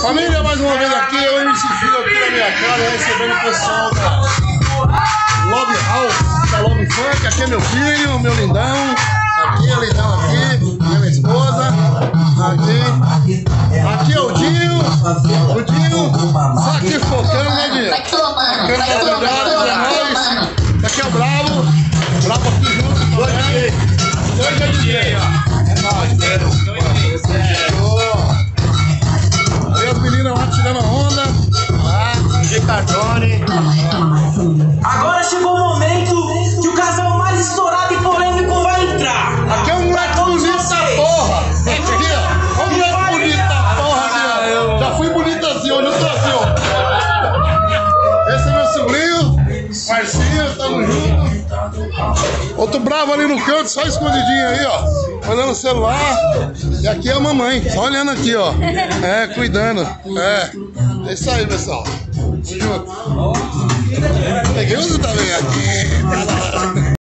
Família, mais uma vez aqui, eu me Fio aqui na minha casa, recebendo o pessoal da Love House, da Love Funk. Aqui é meu filho, meu lindão. Aqui é o lindão aqui, minha esposa. Aqui. Aqui é o Dinho. O Dinho só aqui focando, né, Dinho? É nóis. Aqui é o Bravo. Bravo aqui junto. Dois DJ. Dois DJ, ó. Agora chegou o momento que o casal mais estourado e polêmico vai entrar. Aqui é um moleque bonito da porra. Aqui, ó. Olha o moleque bonito da porra aqui, ó. Já fui bonito assim, tô assim, ó. Esse é meu sobrinho, Marcinho, tamo junto. Outro bravo ali no canto, só escondidinho aí, ó. Olhando o celular. E aqui é a mamãe, só olhando aqui, ó. É, cuidando. É. É isso aí, pessoal. Tamo junto. Peguei outro também aqui.